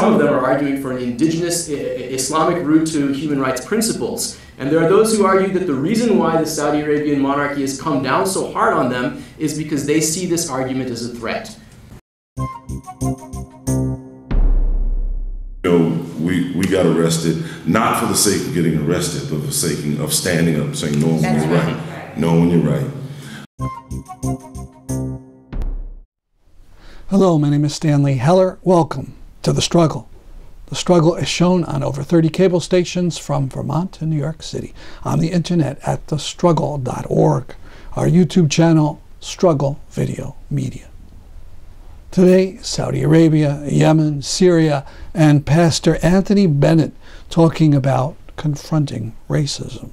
some of them are arguing for an indigenous Islamic root to human rights principles. And there are those who argue that the reason why the Saudi Arabian monarchy has come down so hard on them is because they see this argument as a threat. You know, we, we got arrested not for the sake of getting arrested, but for the sake of standing up, saying, no, when you're right. No, when you're right. Hello, my name is Stanley Heller. Welcome to The Struggle. The Struggle is shown on over 30 cable stations from Vermont to New York City, on the internet at thestruggle.org, our YouTube channel, Struggle Video Media. Today, Saudi Arabia, Yemen, Syria, and Pastor Anthony Bennett talking about confronting racism.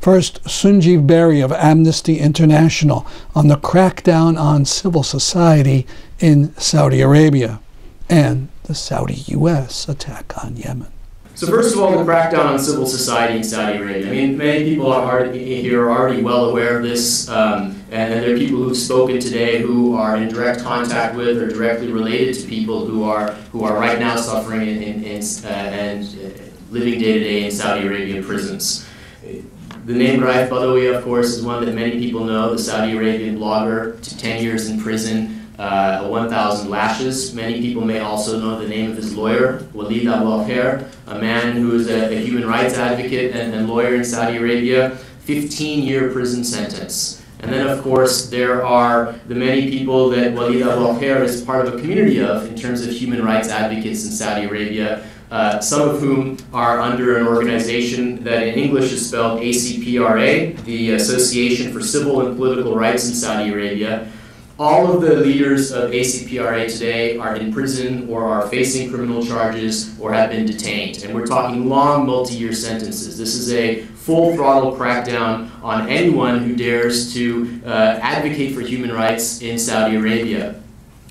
First, Sunjeev Bery of Amnesty International on the crackdown on civil society in Saudi Arabia and the Saudi U.S. attack on Yemen. So first of all, the crackdown on civil society in Saudi Arabia. I mean, many people are already, here are already well aware of this, um, and, there are people who've spoken today who are in direct contact with or directly related to people who are who are right now suffering in, in, in uh, and uh, living day to day in Saudi Arabian prisons. The name Raif Badawi, of course, is one that many people know, the Saudi Arabian blogger, to 10 years in prison, uh, 1,000 lashes. Many people may also know the name of his lawyer, Walid Abu Khair, a man who is a, a human rights advocate and, and lawyer in Saudi Arabia, 15-year prison sentence. And then, of course, there are the many people that Walid Khair is part of a community of in terms of human rights advocates in Saudi Arabia uh, some of whom are under an organization that in English is spelled ACPRA, the Association for Civil and Political Rights in Saudi Arabia. All of the leaders of ACPRA today are in prison or are facing criminal charges or have been detained. And we're talking long multi-year sentences. This is a full throttle crackdown on anyone who dares to uh, advocate for human rights in Saudi Arabia.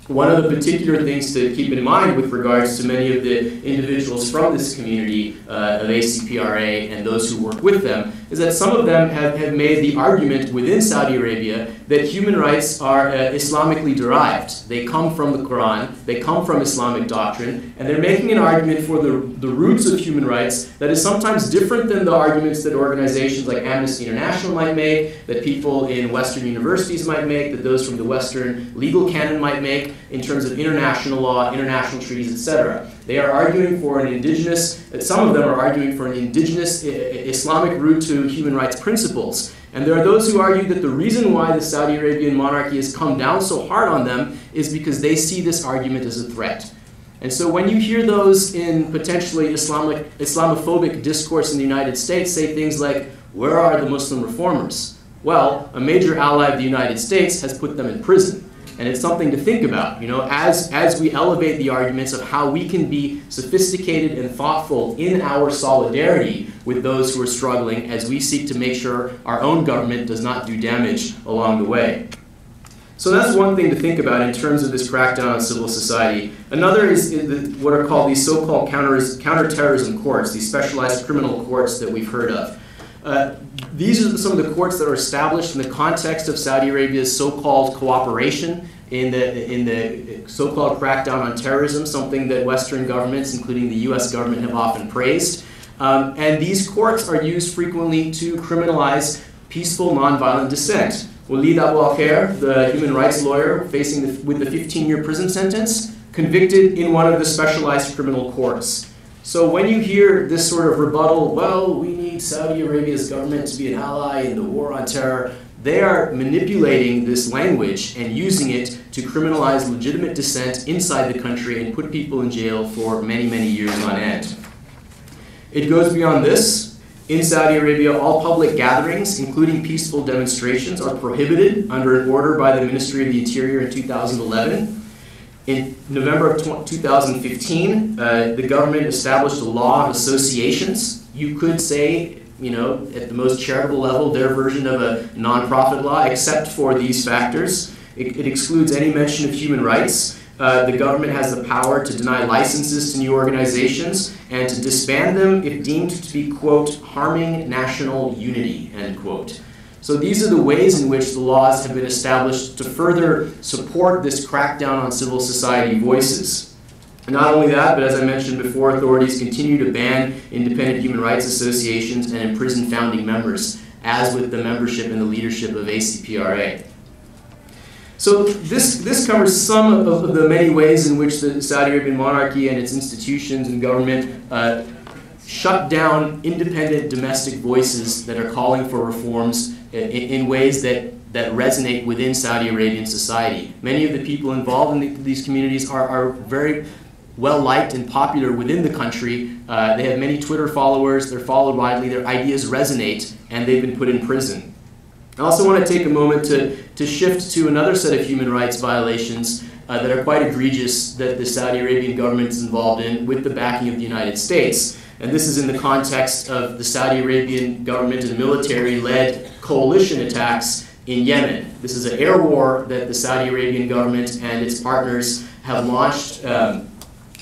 One of the particular things to keep in mind with regards to many of the individuals from this community uh, of ACPRA and those who work with them is that some of them have, have made the argument within Saudi Arabia that human rights are uh, Islamically derived. They come from the Quran, they come from Islamic doctrine, and they're making an argument for the, the roots of human rights that is sometimes different than the arguments that organizations like Amnesty International might make, that people in Western universities might make, that those from the Western legal canon might make in terms of international law, international treaties, etc. They are arguing for an indigenous, some of them are arguing for an indigenous Islamic root to human rights principles. And there are those who argue that the reason why the Saudi Arabian monarchy has come down so hard on them is because they see this argument as a threat. And so when you hear those in potentially Islamic, Islamophobic discourse in the United States say things like, where are the Muslim reformers? Well, a major ally of the United States has put them in prison. And it's something to think about, you know, as, as we elevate the arguments of how we can be sophisticated and thoughtful in our solidarity with those who are struggling as we seek to make sure our own government does not do damage along the way. So that's one thing to think about in terms of this crackdown on civil society. Another is what are called these so-called counter, counterterrorism courts, these specialized criminal courts that we've heard of. Uh, these are some of the courts that are established in the context of Saudi Arabia's so-called cooperation in the, in the so-called crackdown on terrorism, something that Western governments, including the US government, have often praised. Um, and these courts are used frequently to criminalize peaceful, nonviolent dissent. Walid Abu the human rights lawyer facing the, with the 15-year prison sentence, convicted in one of the specialized criminal courts. So when you hear this sort of rebuttal, well, we Saudi Arabia's government to be an ally in the war on terror, they are manipulating this language and using it to criminalize legitimate dissent inside the country and put people in jail for many, many years on end. It goes beyond this. In Saudi Arabia, all public gatherings, including peaceful demonstrations, are prohibited under an order by the Ministry of the Interior in 2011. In November of 2015, uh, the government established a law of associations. You could say, you know, at the most charitable level, their version of a nonprofit law, except for these factors. It, it excludes any mention of human rights. Uh, the government has the power to deny licenses to new organizations and to disband them if deemed to be, quote, harming national unity, end quote. So these are the ways in which the laws have been established to further support this crackdown on civil society voices. Not only that, but as I mentioned before, authorities continue to ban independent human rights associations and imprison founding members, as with the membership and the leadership of ACPRA. So this, this covers some of the many ways in which the Saudi Arabian monarchy and its institutions and government uh, shut down independent domestic voices that are calling for reforms in, in, ways that, that resonate within Saudi Arabian society. Many of the people involved in the, these communities are, are very well liked and popular within the country. Uh, they have many Twitter followers, they're followed widely, their ideas resonate, and they've been put in prison. I also want to take a moment to, to shift to another set of human rights violations uh, that are quite egregious that the Saudi Arabian government is involved in with the backing of the United States. And this is in the context of the Saudi Arabian government and military led coalition attacks in Yemen. This is an air war that the Saudi Arabian government and its partners have launched um,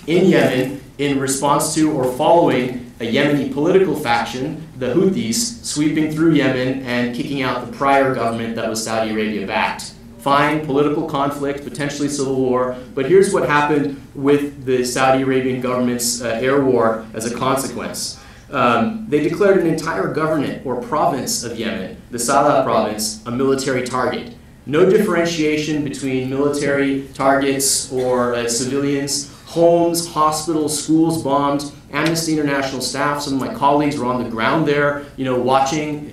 in Yemen in response to or following a Yemeni political faction, the Houthis, sweeping through Yemen and kicking out the prior government that was Saudi Arabia backed. Fine, political conflict, potentially civil war, but here's what happened with the Saudi Arabian government's uh, air war as a consequence. Um, they declared an entire government or province of Yemen, the Saada province, a military target. No differentiation between military targets or uh, civilians homes, hospitals, schools bombed. Amnesty International staff, some of my colleagues were on the ground there, you know, watching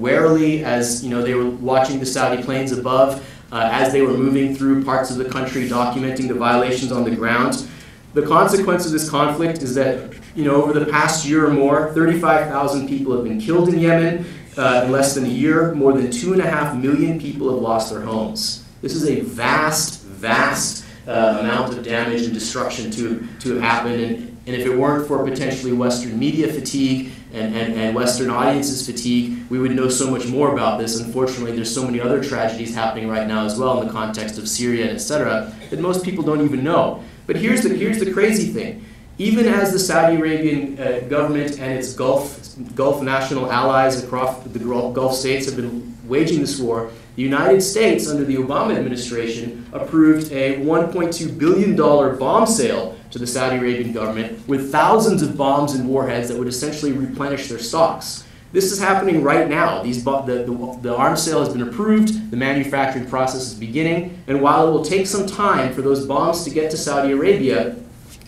warily as, you know, they were watching the Saudi planes above uh, as they were moving through parts of the country, documenting the violations on the ground. The consequence of this conflict is that, you know, over the past year or more, 35,000 people have been killed in Yemen. Uh, in less than a year, more than two and a half million people have lost their homes. This is a vast, vast uh, amount of damage and destruction to, to have happened. And, and if it weren't for potentially Western media fatigue and, and, and Western audiences fatigue, we would know so much more about this. Unfortunately, there's so many other tragedies happening right now as well in the context of Syria, et cetera, that most people don't even know. But here's the, here's the crazy thing. Even as the Saudi Arabian uh, government and its Gulf, Gulf national allies across the Gulf states have been waging this war, the United States, under the Obama administration, approved a $1.2 billion bomb sale to the Saudi Arabian government with thousands of bombs and warheads that would essentially replenish their stocks. This is happening right now. These the, the, the arms sale has been approved, the manufacturing process is beginning, and while it will take some time for those bombs to get to Saudi Arabia,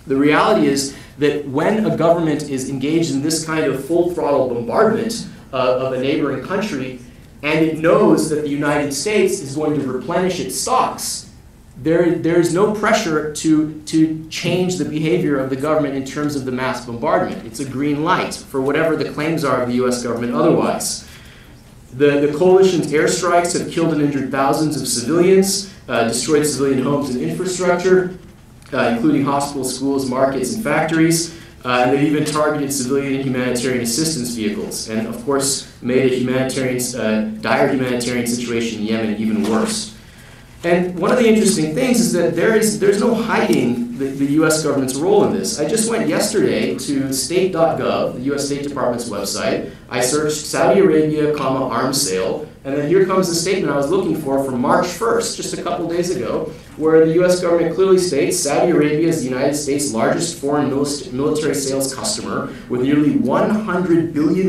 the reality is that when a government is engaged in this kind of full throttle bombardment uh, of a neighboring country, and it knows that the United States is going to replenish its stocks, there, there is no pressure to, to change the behavior of the government in terms of the mass bombardment. It's a green light for whatever the claims are of the US government otherwise. The, the coalition's airstrikes have killed and injured thousands of civilians, uh, destroyed civilian homes and infrastructure, uh, including hospitals, schools, markets, and factories. Uh, and they even targeted civilian humanitarian assistance vehicles, and of course made a humanitarian, uh, dire humanitarian situation in Yemen even worse. And one of the interesting things is that there is there's no hiding the, the U.S. government's role in this. I just went yesterday to state.gov, the U.S. State Department's website. I searched Saudi Arabia, comma arms sale, and then here comes the statement I was looking for from March 1st, just a couple days ago, where the U.S. government clearly states Saudi Arabia is the United States' largest foreign military sales customer, with nearly $100 billion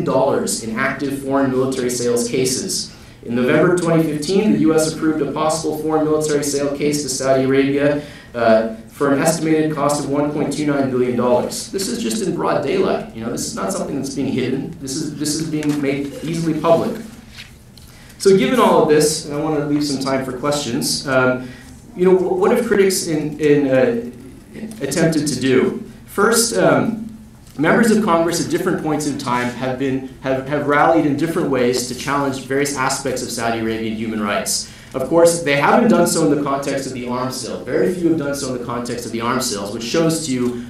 in active foreign military sales cases. In November 2015, the U.S. approved a possible foreign military sale case to Saudi Arabia uh, for an estimated cost of $1.29 billion. This is just in broad daylight. You know, this is not something that's being hidden. This is, this is being made easily public. So given all of this, and I want to leave some time for questions, um, you know, what have critics in, in, uh, attempted to do? First, um, members of Congress at different points in time have, been, have, have rallied in different ways to challenge various aspects of Saudi Arabian human rights. Of course, they haven't done so in the context of the arms sale. Very few have done so in the context of the arms sales, which shows to you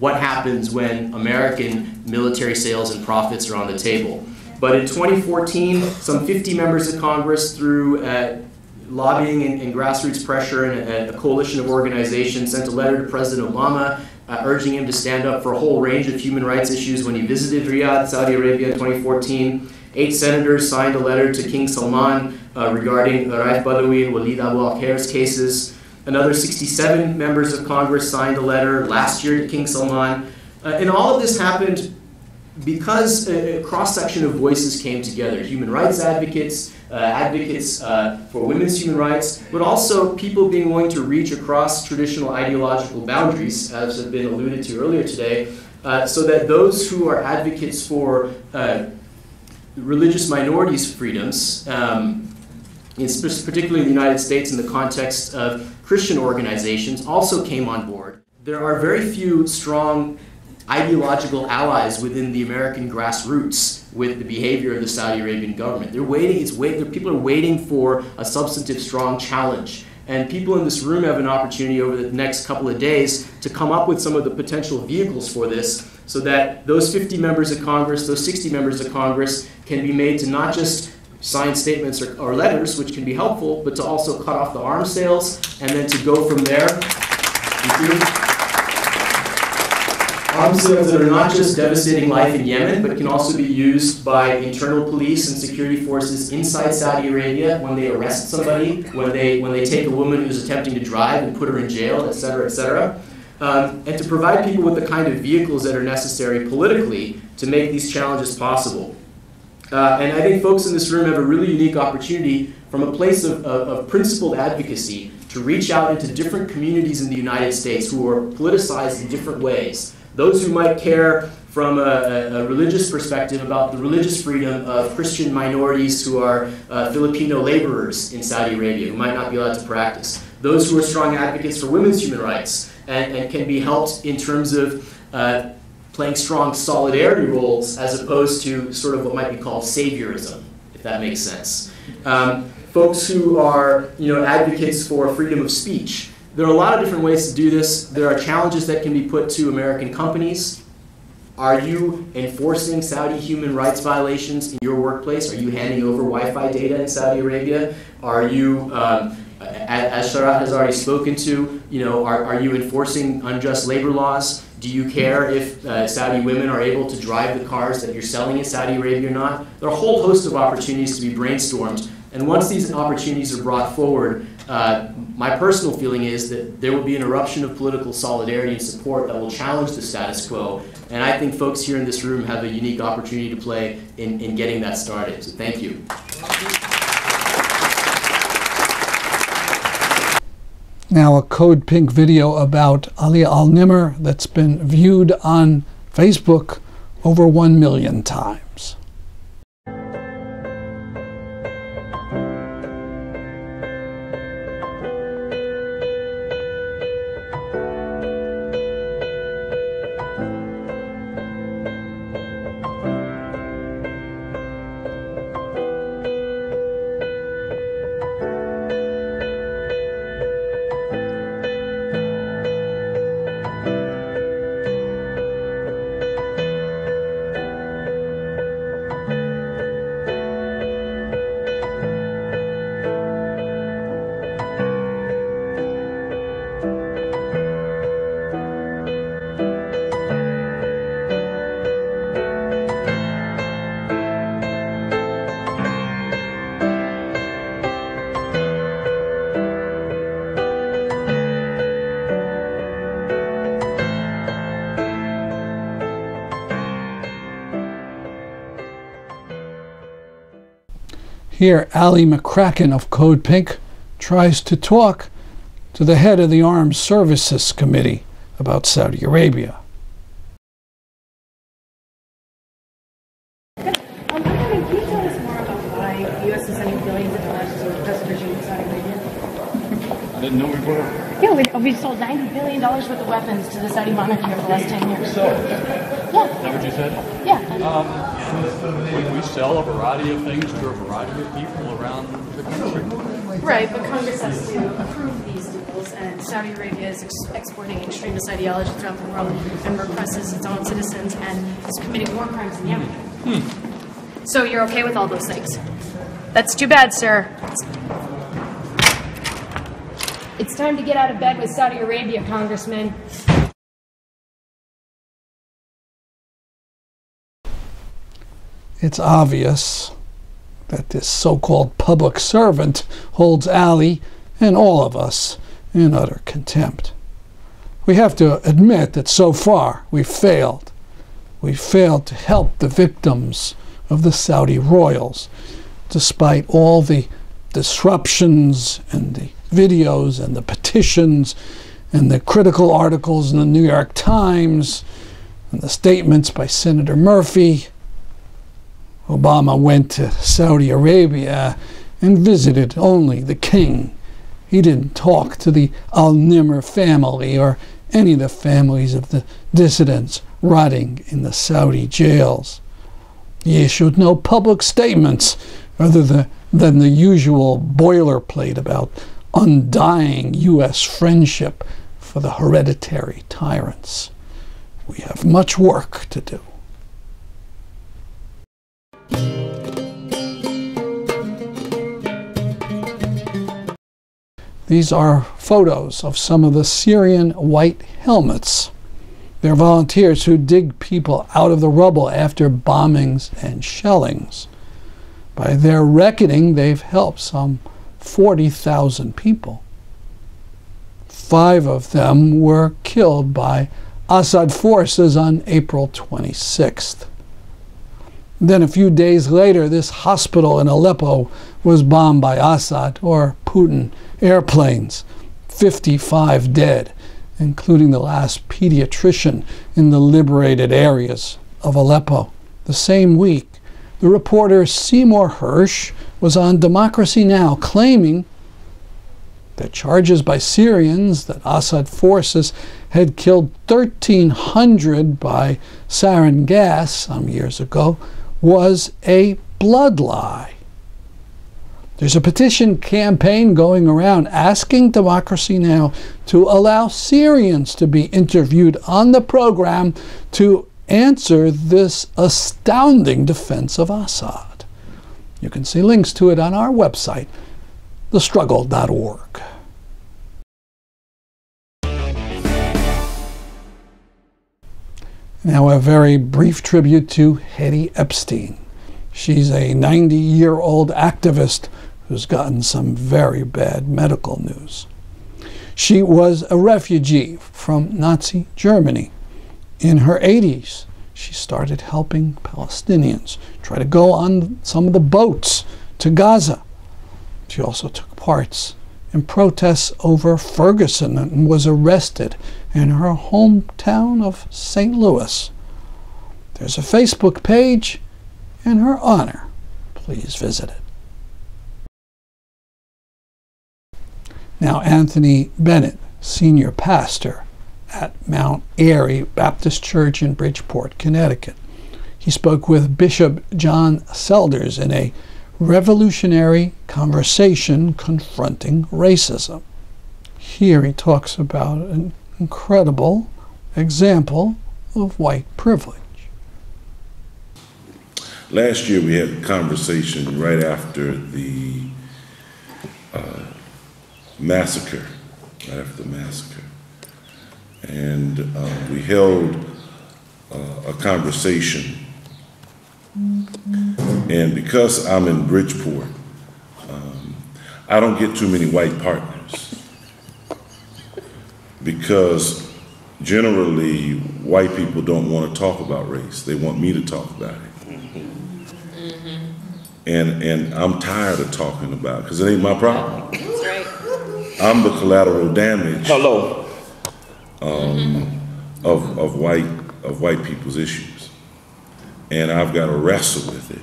what happens when American military sales and profits are on the table. But in 2014, some 50 members of Congress, through uh, lobbying and, and, grassroots pressure and a, a, coalition of organizations, sent a letter to President Obama uh, urging him to stand up for a whole range of human rights issues when he visited Riyadh, Saudi Arabia in 2014. Eight senators signed a letter to King Salman uh, regarding Raif Badawi and Walid Abu al-Khair's cases. Another 67 members of Congress signed a letter last year to King Salman. Uh, and all of this happened because a, cross section of voices came together human rights advocates, uh, advocates uh, for women's human rights, but also people being willing to reach across traditional ideological boundaries, as have been alluded to earlier today, uh, so that those who are advocates for uh, religious minorities' freedoms, um, in, particularly in the United States in the context of Christian organizations, also came on board. There are very few strong ideological allies within the American grassroots with the behavior of the Saudi Arabian government. They're waiting, it's wait, people are waiting for a substantive, strong challenge. And people in this room have an opportunity over the next couple of days to come up with some of the potential vehicles for this so that those 50 members of Congress, those 60 members of Congress can be made to not just sign statements or, or letters, which can be helpful, but to also cut off the arms sales and then to go from there arms that are not just devastating life in Yemen, but can also be used by internal police and security forces inside Saudi Arabia when they arrest somebody, when they, when they take a woman who's attempting to drive and put her in jail, et cetera, et cetera. Um, and to provide people with the kind of vehicles that are necessary politically to make these challenges possible. Uh, and I think folks in this room have a really unique opportunity from a place of, of, of principled advocacy to reach out into different communities in the United States who are politicized in different ways those who might care from a, a, religious perspective about the religious freedom of Christian minorities who are uh, Filipino laborers in Saudi Arabia who might not be allowed to practice. Those who are strong advocates for women's human rights and, and can be helped in terms of uh, playing strong solidarity roles as opposed to sort of what might be called saviorism, if that makes sense. Um, folks who are you know, advocates for freedom of speech there are a lot of different ways to do this. There are challenges that can be put to American companies. Are you enforcing Saudi human rights violations in your workplace? Are you handing over Wi-Fi data in Saudi Arabia? Are you, um, as Sharat has already spoken to, you know, are, are you enforcing unjust labor laws? Do you care if uh, Saudi women are able to drive the cars that you're selling in Saudi Arabia or not? There are a whole host of opportunities to be brainstormed. And once these opportunities are brought forward, uh, my personal feeling is that there will be an eruption of political solidarity and support that will challenge the status quo. And I think folks here in this room have a unique opportunity to play in, in getting that started. So thank you. Now, a Code Pink video about Ali Al Nimr that's been viewed on Facebook over 1 million times. Here, Ali McCracken of Code Pink tries to talk to the head of the Armed Services Committee about Saudi Arabia. I'm wondering, can you tell us more about why the U.S. is sending billions of dollars to the present regime in Saudi Arabia? I didn't know we were. Yeah, we, we've sold $90 billion worth of weapons to the Saudi monarchy over the last sell a variety of things to a variety of people around the country. Right, but Congress has to approve these deals, and Saudi Arabia is ex exporting extremist ideology throughout the world and represses its own citizens and is committing war crimes in Yemen. Hmm. So you're okay with all those things? That's too bad, sir. It's time to get out of bed with Saudi Arabia, Congressman. It's obvious that this so called public servant holds Ali and all of us in utter contempt. We have to admit that so far we've failed. We failed to help the victims of the Saudi royals, despite all the disruptions and the videos and the petitions and the critical articles in the New York Times and the statements by Senator Murphy. Obama went to Saudi Arabia and visited only the king. He didn't talk to the Al Nimr family or any of the families of the dissidents rotting in the Saudi jails. He issued no public statements other than, than the usual boilerplate about undying U.S. friendship for the hereditary tyrants. We have much work to do. These are photos of some of the Syrian white helmets. They're volunteers who dig people out of the rubble after bombings and shellings. By their reckoning, they've helped some 40,000 people. Five of them were killed by Assad forces on April 26th. Then, a few days later, this hospital in Aleppo was bombed by Assad or Putin airplanes. 55 dead, including the last pediatrician in the liberated areas of Aleppo. The same week, the reporter Seymour Hersh was on Democracy Now! claiming that charges by Syrians that Assad forces had killed 1,300 by sarin gas some years ago was a blood lie. There's a petition campaign going around asking Democracy Now! to allow Syrians to be interviewed on the program to answer this astounding defense of Assad. You can see links to it on our website, thestruggle.org. Now, a very brief tribute to Hedy Epstein. She's a 90 year old activist who's gotten some very bad medical news. She was a refugee from Nazi Germany. In her 80s, she started helping Palestinians try to go on some of the boats to Gaza. She also took part in protests over Ferguson and was arrested in her hometown of St. Louis. There's a Facebook page in her honor. Please visit it. Now, Anthony Bennett, senior pastor at Mount Aery Baptist Church in Bridgeport, Connecticut. He spoke with Bishop John Selders in a revolutionary conversation confronting racism. Here he talks about an incredible example of white privilege. Last year we had a conversation right after the uh, massacre, right after the massacre. And uh, we held uh, a conversation. And because I'm in Bridgeport, um, I don't get too many white partners. Because generally, white people don't want to talk about race. They want me to talk about it. Mm-hmm. And, and I'm tired of talking about it because it ain't my problem. Right. I'm the collateral damage Hello. Um, of, of white of white people's issues, and I've got to wrestle with it.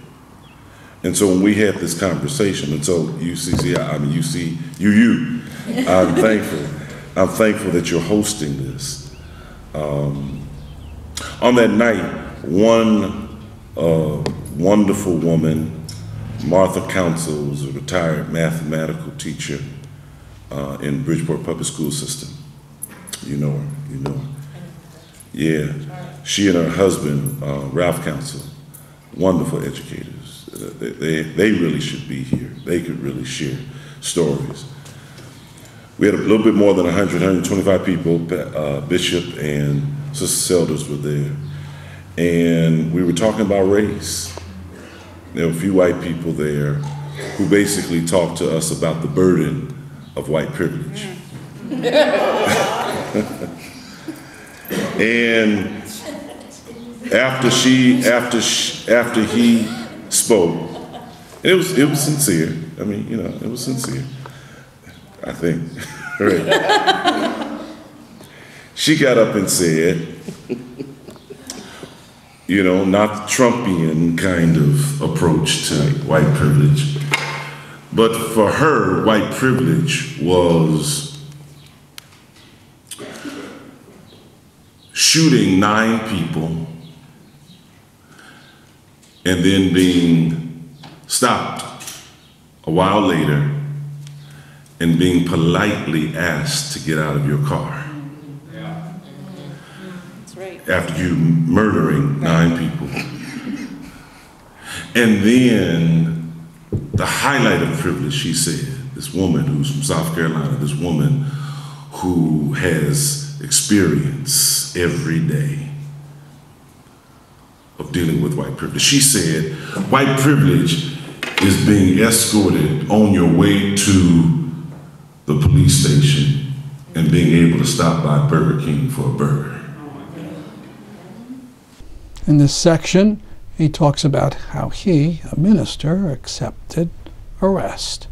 And so when we had this conversation, and so UCC, I mean UC, you you, I'm thankful. I'm thankful that you're hosting this. Um, on that night, one uh, wonderful woman, Martha Council, was a retired mathematical teacher uh, in Bridgeport Public School System. You know her, you know her. Yeah, she and her husband, uh, Ralph Council, wonderful educators. Uh, They, they, they really should be here. They could really share stories. We had a little bit more than 100, 125 people. Uh, Bishop and Sister Selders were there. And we were talking about race. There were a few white people there who basically talked to us about the burden of white privilege. and after she, after sh after he spoke, it was it was sincere. I mean, you know, it was sincere. I think. right. She got up and said, you know, not Trumpian kind of approach to white privilege, but for her, white privilege was shooting nine people and then being stopped a while later and being politely asked to get out of your car after you murdering nine people. And then the highlight of privilege, she said, this woman who's from South Carolina, this woman who has experience every day of dealing with white privilege. She said, white privilege is being escorted on your way to the police station and being able to stop by Burger King for a burger. In this section, he talks about how he, a minister, accepted arrest.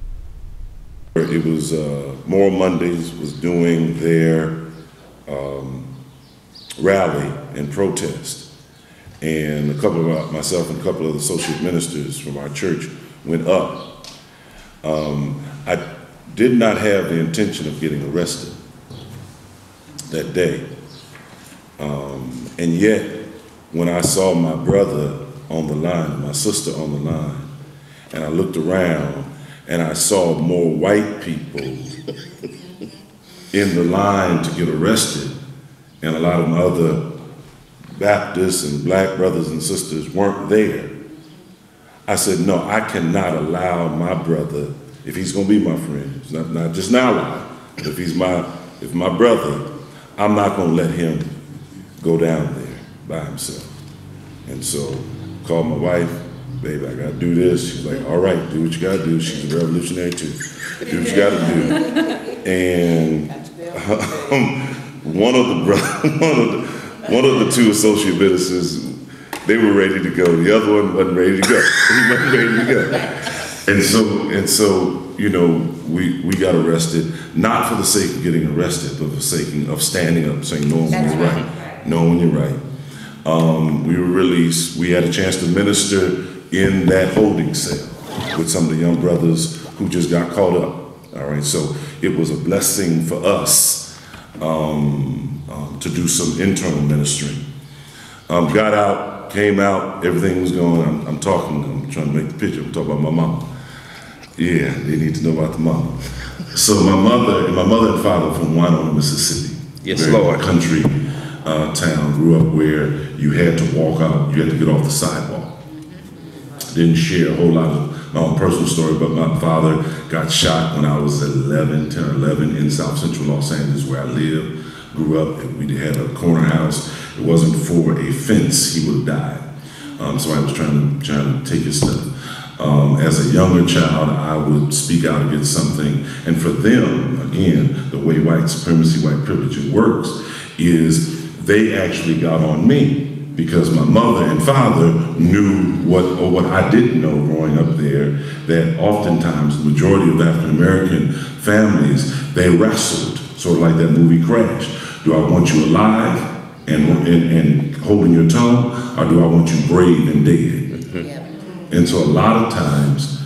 It was uh, Moral Mondays was doing their um, rally and protest, and a couple of our, myself and a couple of the associate ministers from our church went up. Um, I did not have the intention of getting arrested that day, um, and yet when I saw my brother on the line, my sister on the line, and I looked around and I saw more white people in the line to get arrested, and a lot of my other Baptists and black brothers and sisters weren't there. I said, no, I cannot allow my brother, if he's gonna be my friend, not, not just now lie, but if he's my, if my brother, I'm not gonna let him go down there by himself. And so called my wife, baby, I gotta do this. She's like, all right, do what you gotta do. She's a revolutionary too. Do what you gotta do. And um, one of the one of the one of the two associate ministers, they were ready to go. The other one wasn't ready to go. He wasn't ready to go. And so and so, you know, we we got arrested not for the sake of getting arrested, but for the sake of standing up, saying, "No, when you're right. No, when you're right." Um, we were released. We had a chance to minister in that holding cell with some of the young brothers who just got caught up. All right, so it was a blessing for us um, um, to do some internal ministering. Um, got out, came out, everything was going. I'm, I'm talking. I'm trying to make the picture. I'm talking about my mama. Yeah, they need to know about the mama. So my mother, my mother and father from Winona, Mississippi. Yes, Lord. Country uh, town. Grew up where you had to walk out. You had to get off the sidewalk. Didn't share a whole lot of my own personal story, but my father got shot when I was 11, 10 or 11 in South Central Los Angeles where I live. Grew up, and we had a corner house. It wasn't for a fence, he would have died. Um, so I was trying to, trying to take his stuff. Um, as a younger child, I would speak out against something. And for them, again, the way white supremacy, white privilege works is they actually got on me because my mother and father knew what, or what I didn't know growing up there, that oftentimes the majority of African American families, they wrestled, sort of like that movie Crash. Do I want you alive and, and, and holding your tongue, or do I want you brave and dead? And so a lot of times,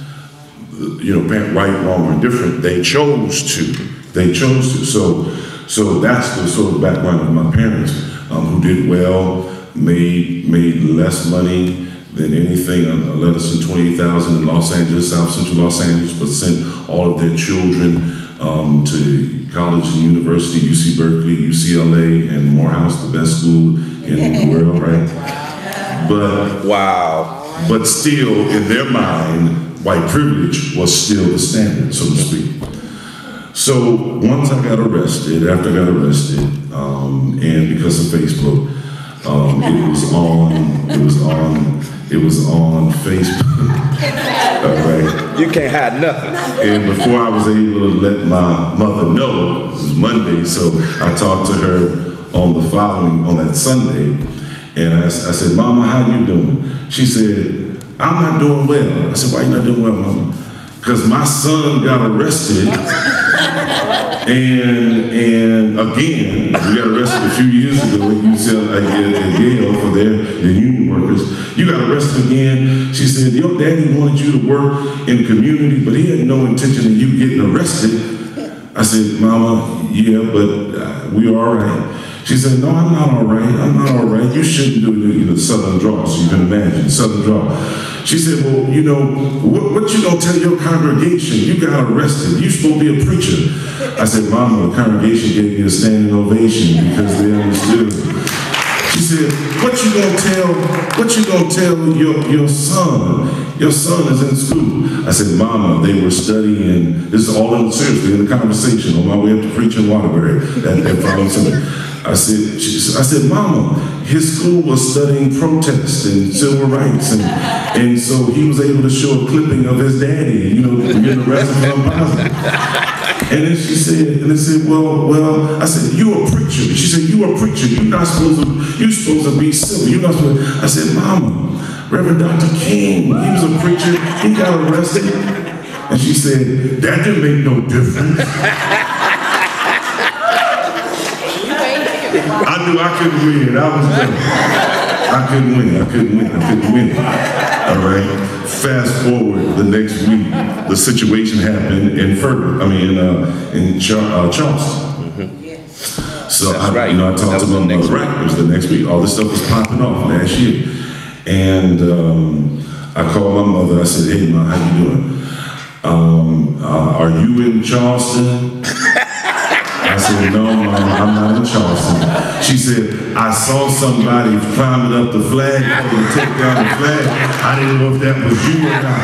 you know, right, wrong, or indifferent, they chose to. They chose to. So, so that's the sort of background of my parents, um, who did well, made made less money than anything. Uh, let us in twenty thousand in Los Angeles, South Central Los Angeles, but sent all of their children um, to college and university, UC Berkeley, UCLA, and Morehouse, the best school in the world, right? But Wow. But still, in their mind, white privilege was still the standard, so to speak. So once I got arrested, after I got arrested, um, and because of Facebook, um, it was on, it was on, it was on Facebook. All right. You can't hide nothing. And before I was able to let my mother know, it was Monday, so I talked to her on the following, on that Sunday, and I said, Mama, how you doing? She said, I'm not doing well. I said, why you not doing well, Mama? Because my son got arrested and and again, we got arrested a few years ago at UCL at, Yale for their, their union workers. You got arrested again. She said your daddy wanted you to work in the community, but he had no intention of you getting arrested. I said, Mama, yeah, but uh, we are all right. She said, No, I'm not all right. I'm not all right. You shouldn't do it. You know, Southern draw, so you can imagine Southern draw. She said, Well, you know, what, what you gonna tell your congregation? You got arrested. You supposed to be a preacher. I said, Mama, the congregation gave me a standing ovation because they understood. She said, "What you gonna tell? What you gonna tell your your son? Your son is in school." I said, "Mama, they were studying. This is all in seriously in the conversation on my way up to preach in Waterbury that, that Sunday." I said, I said, "Mama, his school was studying protest and civil rights, and and so he was able to show a clipping of his daddy, you know, getting arrested for positive." And then she said, and they said, well, well, I said, you a preacher. She said, you a preacher. You're not supposed to, you supposed to be civil. You're not supposed to. I said, Mama, Reverend Dr. King, he was a preacher. He got arrested. And she said, that didn't make no difference. I knew I couldn't win. I was done. I couldn't win. I couldn't win. I couldn't win. All right. Fast forward the next week, the situation happened in Fergus. I mean, in, uh, in Char- uh, Charleston. So That's I, right. you know, I talked to my next mother. Right, it was the next week. All this stuff was popping off last year, and um, I called my mother. I said, "Hey, ma, how you doing? Um, uh, are you in Charleston?" Said, no, I'm not in Charleston. She said, I saw somebody climbing up the flag, to take down the flag. I didn't know if that was you or not.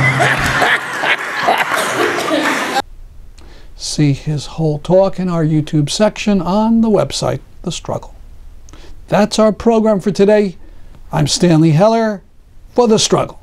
See his whole talk in our YouTube section on the website, The Struggle. That's our program for today. I'm Stanley Heller for The Struggle.